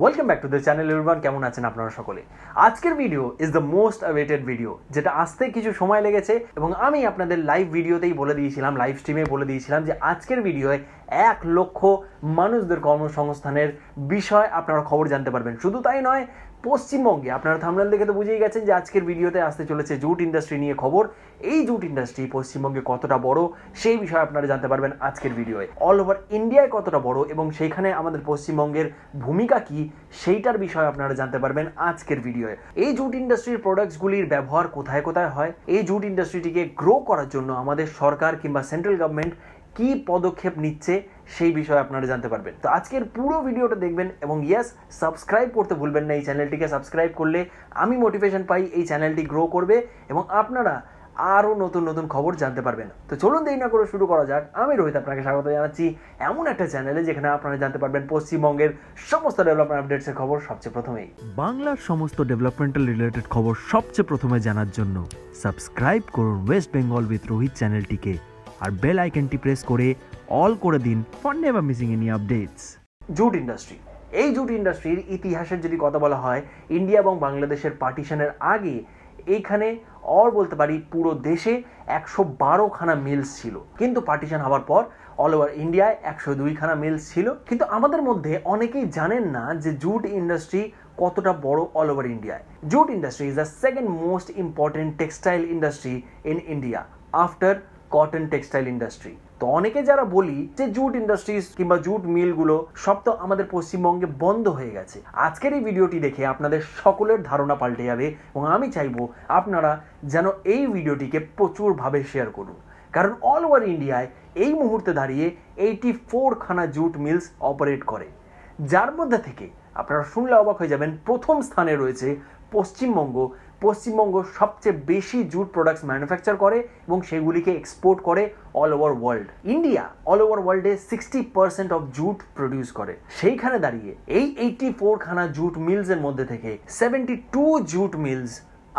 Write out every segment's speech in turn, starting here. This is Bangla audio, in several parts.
Welcome back to the channel everyone কেমন আছেন আপনারা সকলে? আজকের video is the most awaited video যেটা আসতে কিছু সময় লেগেছে এবং আমি আপনাদের লাইভ ভিডিওতেই বলে দিয়েছিলাম লাইভ স্ট্রিমে বলে দিয়েছিলাম যে আজকের ভিডিওয়ে এক লক্ষ মানুষদের কর্মসংস্থানের বিষয় আপনারা খবর জানতে পারবেন। শুধু তাই নয় পশ্চিমবঙ্গে, আপনারা থামলাল দেখে তো বুঝেই গেছেন যে আজকের ভিডিওতে আসতে চলেছে জুট ইন্ডাস্ট্রি নিয়ে খবর। এই জুট ইন্ডাস্ট্রি পশ্চিমবঙ্গে কতটা বড়, সেই বিষয়ে আপনারা জানতে পারবেন আজকের ভিডিওয়ে। অল ওভার ইন্ডিয়ায় কতটা বড় এবং সেইখানে আমাদের পশ্চিমবঙ্গের ভূমিকা কি, সেইটার বিষয়ে আপনারা জানতে পারবেন আজকের ভিডিওয়ে। এই জুট ইন্ডাস্ট্রির প্রোডাক্টসগুলির ব্যবহার কোথায় কোথায় হয়? এই জুট ইন্ডাস্ট্রিটিকে গ্রো করার জন্য আমাদের সরকার কিংবা সেন্ট্রাল গভর্নমেন্ট কি পদক্ষেপ নিচ্ছে সেই বিষয়ে আপনারা জানতে পারবেন। তো আজকের পুরো ভিডিওটা দেখবেন এবং ইয়েস সাবস্ক্রাইব করতে ভুলবেন না এই চ্যানেলটিকে। সাবস্ক্রাইব করলে আমি মোটিভেশন পাই, এই চ্যানেলটি গ্রো করবে এবং আপনারা আরও নতুন নতুন খবর জানতে পারবেন। তো চলুন দেরি না করে শুরু করা যাক। আমি রোহিত আপনাকে স্বাগত জানাচ্ছি এমন একটা চ্যানেলে যেখানে আপনারা জানতে পারবেন পশ্চিমবঙ্গের সমস্ত ডেভেলপমেন্ট আপডেটসের খবর সবচেয়ে প্রথমেই। বাংলার সমস্ত ডেভেলপমেন্টাল রিলেটেড খবর সবচেয়ে প্রথমে জানার জন্য সাবস্ক্রাইব করুন ওয়েস্ট বেঙ্গল উইথ রোহিত চ্যানেলটিকে। আর বেল আইকনটি প্রেস করে অল করে দিন for never missing any updates jute industry এই জুট ইন্ডাস্ট্রির ইতিহাসের যদি কথা বলা হয় ইন্ডিয়া এবং বাংলাদেশের পার্টিশনের আগে এইখানে অর বলতে পারি পুরো দেশে একশো বারোখানা মিলস ছিল। কিন্তু পার্টিশন হওয়ার পর অল ওভার ইন্ডিয়ায় একশো দুইখানা মিলস ছিল। কিন্তু আমাদের মধ্যে অনেকেই জানেন না যে জুট ইন্ডাস্ট্রি কতটা বড় অল ওভার ইন্ডিয়ায় jute industry is the second most important textile industry in India after cotton textile industry তো অনেকে যারা বলি যে জুট ইন্ডাস্ট্রিজ কিংবা জুট মিলগুলো সব তো আমাদের পশ্চিমবঙ্গে বন্ধ হয়ে গেছে। আজকের এই ভিডিওটি দেখে আপনাদের সকলের ধারণা পাল্টে যাবে এবং আমি চাইব আপনারা যেন এই ভিডিওটিকে প্রচুরভাবে শেয়ার করুন। কারণ অল ওভার ইন্ডিয়ায় এই মুহূর্তে দাঁড়িয়ে এইটি ফোরখানা জুট মিলস অপারেট করে। যার মধ্যে থেকে আপনারা শুনলে অবাক হয়ে যাবেন, প্রথম স্থানে রয়েছে পশ্চিমবঙ্গ পশ্চিমবঙ্গ সবচেয়ে বেশি জুট প্রোডাক্টস ম্যানুফ্যাকচার করে এবং সেগুলিকে এক্সপোর্ট করে all over world India all over ওয়ার্ল্ডে sixty percent of jute produce করে। সেইখানে দাঁড়িয়ে এই এইটি ফোরখানা জুট মিলসের মধ্যে থেকে seventy two jute mills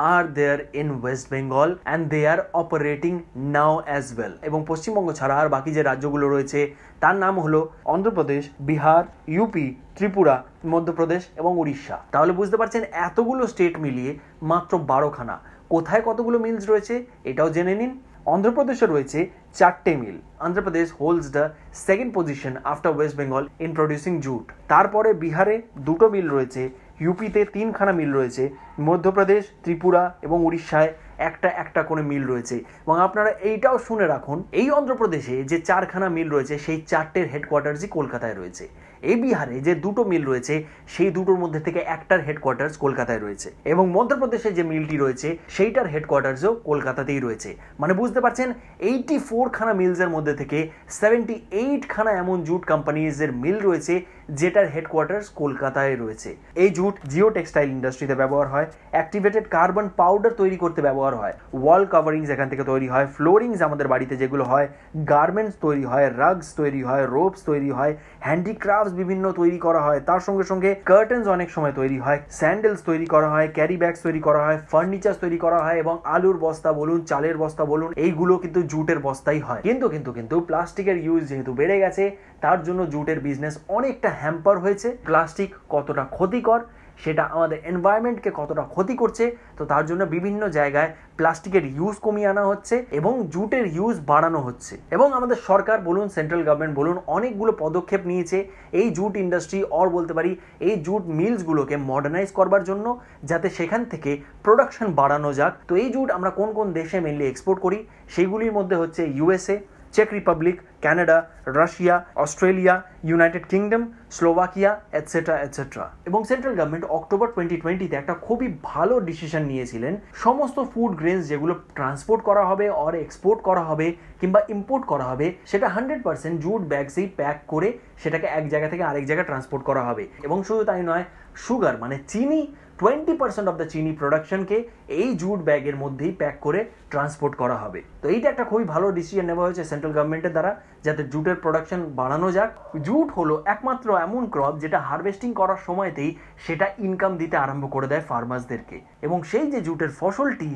are there in West Bengal and they are operating now as well এবং পশ্চিমবঙ্গ ছাড়া আর বাকি যে রাজ্যগুলো রয়েছে, তার নাম হলো অন্ধ্রপ্রদেশ বিহার ইউপি ত্রিপুরা, মধ্যপ্রদেশ এবং উড়িষ্যা। তাহলে বুঝতে পারছেন এতগুলো স্টেট মিলিয়ে মাত্র বারোখানা। কোথায় কতগুলো মিলস রয়েছে, এটাও জেনে নিন। অন্ধ্রপ্রদেশে রয়েছে চারটে mill Andhra Pradesh holds the second position after West Bengal in producing jute তারপরে বিহারে দুটো মিল রয়েছে ইউপিতে তিনখানা মিল রয়েছে, মধ্যপ্রদেশ, ত্রিপুরা এবং উড়িষ্যায় একটা একটা করে মিল রয়েছে। এবং আপনারা এইটাও শুনে রাখুন, এই অন্ধ্রপ্রদেশে যে চারখানা মিল রয়েছে, সেই চারটের হেডকোয়ার্টার্সই কলকাতায় রয়েছে। এই বিহারে যে দুটো মিল রয়েছে, সেই দুটোর মধ্যে থেকে একটার হেডকোয়ার্টার্স কলকাতায় রয়েছে। এবং মধ্যপ্রদেশে যে মিলটি রয়েছে, সেইটার হেডকোয়ার্টার্সও কলকাতাতেই রয়েছে। মানে বুঝতে পারছেন, এইটি ফোরখানা মিলসের মধ্যে থেকে সেভেন্টি এইটখানা এমন জুট কোম্পানিজের মিল রয়েছে যেটার হেডকোয়ার্টার্স কলকাতায় রয়েছে। এই জুট জিও টেক্সটাইল ইন্ডাস্ট্রিতে ব্যবহার হয় অ্যাক্টিভেটেড কার্বন পাউডার তৈরি করতে ব্যবহার হয়। ওয়াল কাভারিংস এখান থেকে তৈরি হয় ফ্লোরিংস আমাদের বাড়িতে যেগুলো হয় গার্মেন্টস তৈরি হয় রাগস তৈরি হয় রোপস তৈরি হয় হ্যান্ডিক্রাফটস বিভিন্ন তৈরি করা হয়। তার সঙ্গে সঙ্গে কার্টেন্স অনেক সময় তৈরি হয় স্যান্ডেলস তৈরি করা হয় ক্যারি ব্যাগস তৈরি করা হয় ফার্নিচার তৈরি করা হয় এবং আলুর বস্তা বলুন, চালের বস্তা বলুন, এইগুলো কিন্তু জুটের বস্তাই হয়। কিন্তু কিন্তু কিন্তু প্লাস্টিকের ইউজ যেহেতু বেড়ে গেছে, তার জন্য জুটের বিজনেস অনেকটা হ্যাম্পার হয়েছে। প্লাস্টিক কতটা ক্ষতিকর, সেটা আমাদের এনভায়রনমেন্টকে কতটা ক্ষতি করছে, তো তার জন্য বিভিন্ন জায়গায় প্লাস্টিকের ইউজ কমিয়ে আনা হচ্ছে এবং জুটের ইউজ বাড়ানো হচ্ছে। এবং আমাদের সরকার বলুন সেন্ট্রাল গভর্নমেন্ট বলুন, অনেকগুলো পদক্ষেপ নিয়েছে এই জুট ইন্ডাস্ট্রি অর বলতে পারি এই জুট মিলসগুলোকে মডার্নাইজ করবার জন্য, যাতে সেখান থেকে প্রোডাকশন বাড়ানো যাক। তো এই জুট আমরা কোন কোন দেশে মেনলি এক্সপোর্ট করি, সেইগুলির মধ্যে হচ্ছে USA check Republic Canada Russia Australia United Kingdom Slovakia etcetera etcetera এবং সেন্ট্রাল গভর্নমেন্ট অক্টোবর টোয়েন্টি টোয়েন্টিতে একটা খুবই ভালো ডিসিশন নিয়েছিলেন। সমস্ত ফুড গ্রেনস যেগুলো ট্রান্সপোর্ট করা হবে অর এক্সপোর্ট করা হবে কিংবা ইম্পোর্ট করা হবে, সেটা হান্ড্রেড পার্সেন্ট জুট ব্যাগসেই প্যাক করে সেটাকে এক জায়গা থেকে আরেক জায়গায় ট্রান্সপোর্ট করা হবে। এবং শুধু তাই নয় সুগার মানে চিনি টোয়েন্টি পার্সেন্ট অফ দ্য চিনি প্রোডাকশনকে এই জুট ব্যাগের মধ্যেই প্যাক করে ট্রান্সপোর্ট করা হবে। তো এইটা একটা খুবই ভালো ডিসিশন নেওয়া হয়েছে সেন্ট্রাল গভর্নমেন্টের দ্বারা, যাতে জুটের প্রোডাকশন বাড়ানো যাক। জুট হলো একমাত্র এমন ক্রপ যেটা হারভেস্টিং করার সময়তেই সেটা ইনকাম দিতে আরম্ভ করে দেয় ফার্মার্সদেরকে এবং সেই যে জুটের ফসলটি,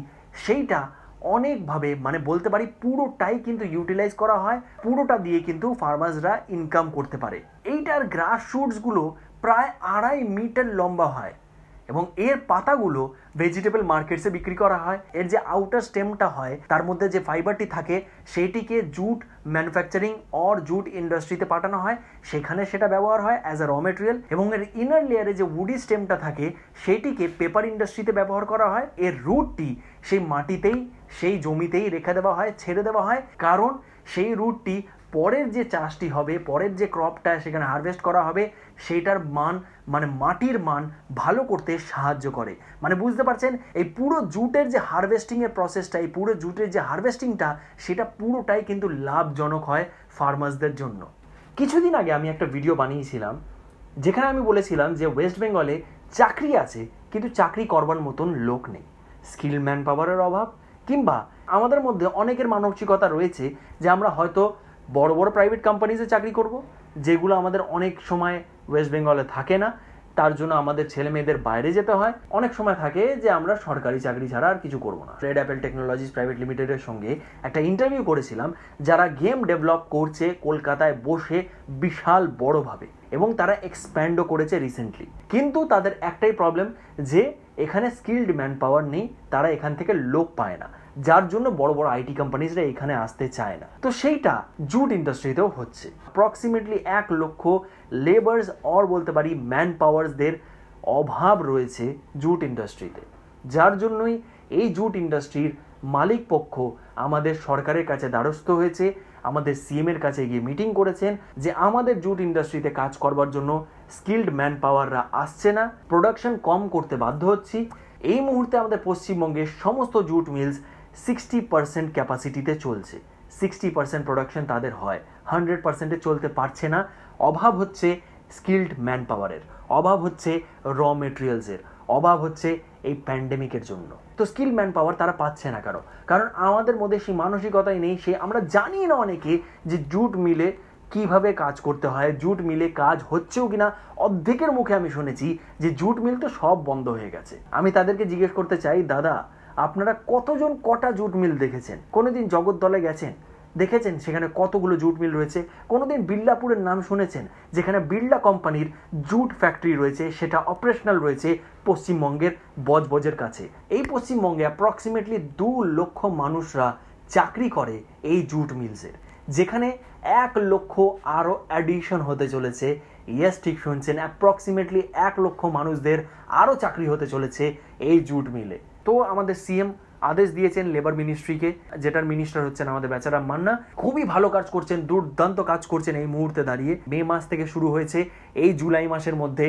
সেইটা অনেকভাবে মানে বলতে পারি পুরোটাই কিন্তু ইউটিলাইজ করা হয়, পুরোটা দিয়ে কিন্তু ফার্মার্সরা ইনকাম করতে পারে। এইটার গ্রাস শুটসগুলো প্রায় আড়াই মিটার লম্বা হয় এবং এর পাতাগুলো ভেজিটেবল মার্কেটসে বিক্রি করা হয়। এর যে আউটার স্টেমটা হয়, তার মধ্যে যে ফাইবারটি থাকে সেইটিকে জুট ম্যানুফ্যাকচারিং অর জুট ইন্ডাস্ট্রিতে পাঠানো হয়। সেখানে সেটা ব্যবহার হয় অ্যাজ আ র মেটেরিয়াল এবং এর ইনার লেয়ারে যে উডি স্টেমটা থাকে, সেটিকে পেপার ইন্ডাস্ট্রিতে ব্যবহার করা হয়। এর রুটটি সেই মাটিতেই, সেই জমিতেই রেখে দেওয়া হয়, ছেড়ে দেওয়া হয়। কারণ সেই রুটটি পরের যে চাষটি হবে, পরের যে ক্রপটা সেখানে হারভেস্ট করা হবে, সেইটার মান মানে মাটির মান ভালো করতে সাহায্য করে। মানে বুঝতে পারছেন, এই পুরো জুটের যে হারভেস্টিংয়ের প্রসেসটা এই পুরো জুটের যে হারভেস্টিংটা সেটা পুরোটাই কিন্তু লাভজনক হয় ফার্মার্সদের জন্য। কিছুদিন আগে আমি একটা ভিডিও বানিয়েছিলাম, যেখানে আমি বলেছিলাম যে ওয়েস্ট বেঙ্গলে চাকরি আছে, কিন্তু চাকরি করবার মতন লোক নেই। স্কিল ম্যান পাওয়ারের অভাব, কিংবা আমাদের মধ্যে অনেকের মানসিকতা রয়েছে যে আমরা হয়তো বড় বড় প্রাইভেট কোম্পানিজে চাকরি করব, যেগুলো আমাদের অনেক সময় ওয়েস্ট বেঙ্গলে থাকে না। তার জন্য আমাদের ছেলে মেয়েদের বাইরে যেতে হয়। অনেক সময় থাকে যে আমরা সরকারি চাকরি ছাড়া আর কিছু করব না। রেড অ্যাপেল টেকনোলজিস প্রাইভেট লিমিটেডের সঙ্গে একটা ইন্টারভিউ করেছিলাম, যারা গেম ডেভেলপ করছে কলকাতায় বসে বিশাল বড়ভাবে এবং তারা এক্সপ্যান্ডও করেছে রিসেন্টলি কিন্তু তাদের একটাই প্রবলেম যে এখানে স্কিল্ড ম্যান পাওয়ার নেই, তারা এখান থেকে লোক পায় না। যার জন্য বড় বড় আইটি কোম্পানিজরা এখানে আসতে চায় না। তো সেইটা জুট ইন্ডাস্ট্রিতেও হচ্ছে। অ্যাপ্রক্সিমেটলি এক লক্ষ লেবার্স অর বলতে পারি ম্যান পাওয়ার্সদের অভাব রয়েছে জুট ইন্ডাস্ট্রিতে যার জন্যই এই জুট ইন্ডাস্ট্রির মালিক পক্ষ আমাদের সরকারের কাছে দ্বারস্থ হয়েছে, আমাদের সিএম এর কাছে গিয়ে মিটিং করেছেন যে আমাদের জুট ইন্ডাস্ট্রিতে কাজ করবার জন্য স্কিল্ড ম্যান পাওয়াররা আসছে না প্রোডাকশন কম করতে বাধ্য হচ্ছি। এই মুহূর্তে আমাদের পশ্চিমবঙ্গের সমস্ত জুট মিলস সিক্সটি পার্সেন্ট ক্যাপাসিটিতে চলছে। সিক্সটি পার্সেন্ট প্রোডাকশন তাদের হয়। হান্ড্রেড পার্সেন্টে চলতে পারছে না। অভাব হচ্ছে স্কিল্ড ম্যান পাওয়ারের অভাব হচ্ছে র মেটেরিয়ালসের অভাব হচ্ছে এই প্যান্ডেমিকের জন্য। তো স্কিল ম্যান পাওয়ার তারা পাচ্ছে না কারও। কারণ আমাদের মধ্যে সেই মানসিকতাই নেই, সে আমরা জানি না অনেকে যে জুট মিলে কীভাবে কাজ করতে হয়, জুট মিলে কাজ হচ্ছেও কিনা। অর্ধেকের মুখে আমি শুনেছি যে জুট মিল তো সব বন্ধ হয়ে গেছে। আমি তাদেরকে জিজ্ঞেস করতে চাই, দাদা আপনারা কতজন কটা জুট মিল দেখেছেন? কোনোদিন জগদ্দলে গেছেন, দেখেছেন সেখানে কতগুলো জুট মিল রয়েছে? কোনোদিন বিল্লাপুরের নাম শুনেছেন যেখানে বিড়লা কোম্পানির জুট ফ্যাক্টরি রয়েছে, সেটা অপারেশনাল রয়েছে পশ্চিমবঙ্গের বজবজের কাছে। এই পশ্চিমবঙ্গে অ্যাপ্রক্সিমেটলি দু লক্ষ মানুষরা চাকরি করে এই জুট মিলসের, যেখানে এক লক্ষ আরও অ্যাডিশন হতে চলেছে। ইয়েস ঠিক শুনছেন অ্যাপ্রক্সিমেটলি এক লক্ষ মানুষদের আরও চাকরি হতে চলেছে এই জুট মিলে। তো আমাদের সিএম আদেশ দিয়েছেন লেবার মিনিস্ট্রিকে যেটার মিনিস্টার হচ্ছেন আমাদের বেচারা মান্না। খুবই ভালো কাজ করছেন, দুর্দান্ত কাজ করছেন এই মুহূর্তে দাঁড়িয়ে। মে মাস থেকে শুরু হয়েছে, এই জুলাই মাসের মধ্যে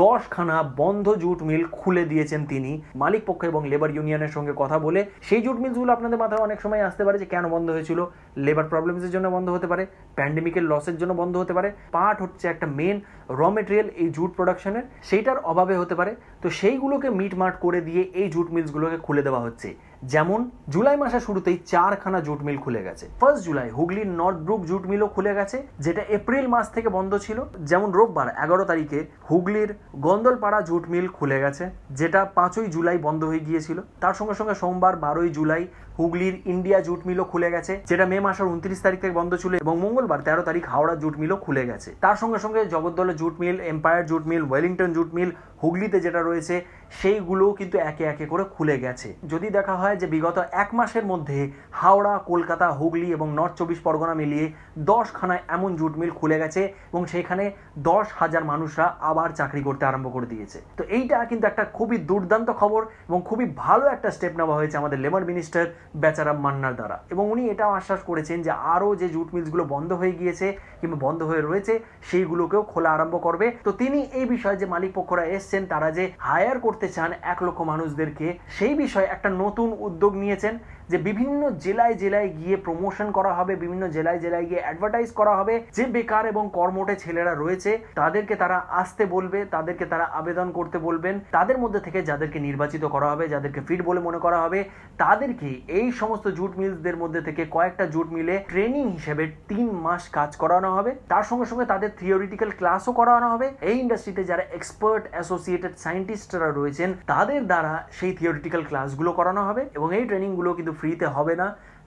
দশখানা বন্ধ জুট মিল খুলে দিয়েছেন তিনি। মালিক পক্ষ এবং লেবার ইউনিয়নের সঙ্গে কথা বলে, সেই জুট মিলগুলো আপনাদের মাথায় অনেক সময় আসতে পারে যে কেন বন্ধ হয়েছিল লেবার প্রবলেমসের জন্য বন্ধ হতে পারে প্যান্ডেমিকের লসের জন্য বন্ধ হতে পারে। পাট হচ্ছে একটা মেন র মেটেরিয়াল এই জুট প্রোডাকশনের সেইটার অভাবে হতে পারে। তো সেইগুলোকে মিটমাট করে দিয়ে এই জুট মিলসগুলোকে খুলে দেওয়া হচ্ছে। যেমন, জুলাই মাসের শুরুতেই চারখানা জুট মিল খুলে গেছে। ফার্স্ট জুলাই, হুগলির নর্থ ব্রুক জুট মিলও খুলে গেছে, যেটা এপ্রিল মাস থেকে বন্ধ ছিল। যেমন, রোববার, এগারো তারিখে হুগলির গন্দলপাড়া জুট মিল খুলে গেছে, যেটা পাঁচই জুলাই বন্ধ হয়ে গিয়েছিল। তার সঙ্গে সঙ্গে সোমবার, বারোই জুলাই হুগলির ইন্ডিয়া জুট মিলও খুলে গেছে, যেটা মে মাসের উনত্রিশ তারিখ থেকে বন্ধ ছিল এবং মঙ্গলবার, তেরো তারিখ হাওড়া জুট মিলও খুলে গেছে। তার সঙ্গে সঙ্গে জগদ্দলের jute mill empire jute mill Wellington jute mill, হুগলিতে যেটা রয়েছে সেইগুলোও কিন্তু একে একে করে খুলে গেছে। যদি দেখা হয় যে বিগত এক মাসের মধ্যে হাওড়া, কলকাতা, হুগলি এবং নর্থ চব্বিশ পরগনা মিলিয়ে দশখানা এমন জুট মিল খুলে গেছে এবং সেখানে দশ হাজার মানুষরা আবার চাকরি করতে আরম্ভ করে দিয়েছে। তো এইটা কিন্তু একটা খুবই দুর্দান্ত খবর এবং খুবই ভালো একটা স্টেপ নেওয়া হয়েছে আমাদের লেবার মিনিস্টার বেচারাম মান্নার দ্বারা। এবং উনি এটাও আশ্বাস করেছেন যে আরও যে জুট মিলসগুলো বন্ধ হয়ে গিয়েছে কিংবা বন্ধ হয়ে রয়েছে, সেইগুলোকেও খোলা আরম্ভ করবে। তো তিনি এই বিষয়ে যে মালিক পক্ষরা এসছেন, তারা যে হায়ার করতে চান এক লক্ষ মানুষদেরকে, সেই বিষয়ে একটা নতুন উদ্যোগ নিয়েছেন। যে বিভিন্ন জেলায় জেলায় গিয়ে প্রমোশন করা হবে, বিভিন্ন জেলায় জেলায় গিয়ে অ্যাডভার্টাইজ করা হবে, যে বেকার এবং কর্মটে ছেলেরা রয়েছে, তাদেরকে তারা আসতে বলবে, তাদেরকে তারা আবেদন করতে বলবেন, তাদের মধ্যে থেকে যাদেরকে নির্বাচিত করা হবে, যাদেরকে ফিট বলে মনে করা হবে, তাদেরকে এই সমস্ত জুট মিলসদের মধ্যে থেকে কয়েকটা জুট মিলে ট্রেনিং হিসেবে তিন মাস কাজ করানো হবে। তার সঙ্গে সঙ্গে তাদের থিওরিটিক্যাল ক্লাসও করানো হবে। এই ইন্ডাস্ট্রিতে যারা এক্সপার্ট অ্যাসোসিয়েটেড সায়েন্টিস্টরা রয়েছেন, তাদের দ্বারা সেই থিওরিটিক্যাল ক্লাসগুলো করানো হবে এবং এই ট্রেনিংগুলো কিন্তু ফ্রিতে হবে না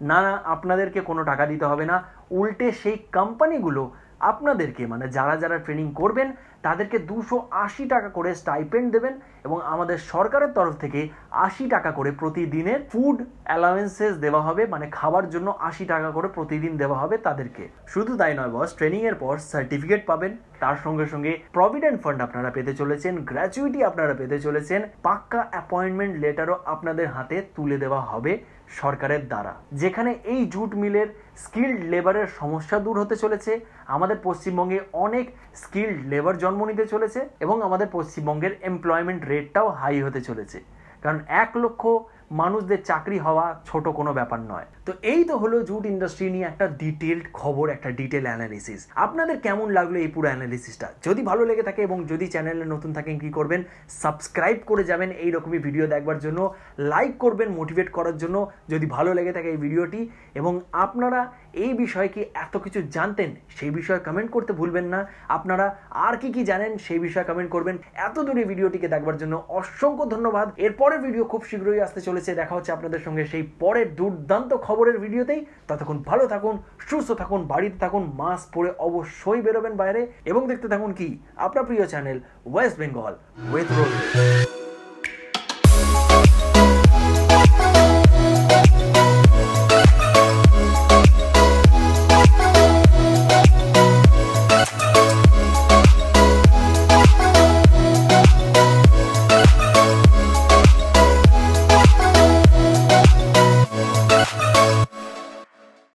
না আপনাদেরকে কোনো টাকা দিতে হবে না। উল্টে সেই কোম্পানিগুলো আপনাদেরকে মানে যারা যারা ট্রেনিং করবেন, তাদেরকে দুশো আশি টাকা করে স্টাইপেন্ড দেবেন এবং আমাদের সরকারের তরফ থেকে আশি টাকা করে প্রতিদিনের ফুড অ্যালাউন্সেস দেওয়া হবে মানে খাবার জন্য আশি টাকা করে প্রতিদিন দেওয়া হবে তাদেরকে। শুধু তাই নয় বস ট্রেনিং এর পর সার্টিফিকেট পাবেন। তার সঙ্গে সঙ্গে প্রভিডেন্ট ফান্ড আপনারা পেতে চলেছেন গ্র্যাচুইটি আপনারা পেতে চলেছেন, পাক্কা অ্যাপয়েন্টমেন্ট লেটারও আপনাদের হাতে তুলে দেওয়া হবে সরকারের দ্বারা। যেখানে এই জুট মিলের স্কিল্ড লেবারের সমস্যা দূর হতে চলেছে। আমাদের পশ্চিমবঙ্গে অনেক স্কিল্ড লেবার জন্ম নিতে চলেছে এবং আমাদের পশ্চিমবঙ্গের এমপ্লয়মেন্ট রেটটাও হাই হতে চলেছে। কারণ এক লক্ষ মানুষদের চাকরি হওয়া ছোট কোনো ব্যাপার নয়। তো এই তো হলো জুট ইন্ডাস্ট্রি নিয়ে একটা ডিটেলড খবর, একটা ডিটেল অ্যানালিসিস আপনাদের কেমন লাগল এই পুরো অ্যানালিসিসটা যদি ভালো লেগে থাকে এবং যদি চ্যানেলে নতুন থাকেন, কি করবেন? সাবস্ক্রাইব করে যাবেন এই রকমই ভিডিও দেখবার জন্য। লাইক করবেন মোটিভেট করার জন্য। যদি ভালো লেগে থাকে এই ভিডিওটি এবং আপনারা এই বিষয়ে কি এত কিছু জানতেন, সেই বিষয়ে কমেন্ট করতে ভুলবেন না। আপনারা আর কি কি জানেন, সেই বিষয়ে কমেন্ট করবেন। এত দূরে ভিডিওটিকে দেখবার জন্য অসংখ্য ধন্যবাদ। এরপরের ভিডিও খুব শীঘ্রই আসতে চলেছে, দেখা হচ্ছে আপনাদের সঙ্গে সেই পরের দুর্দান্ত খবরের ভিডিওতেই। ততক্ষণ ভালো থাকুন, সুস্থ থাকুন, বাড়িতে থাকুন, মাস্ক পরে অবশ্যই বেরোবেন বাইরে। এবং দেখতে থাকুন কি? আপনার প্রিয় channel West Bengal with Rohit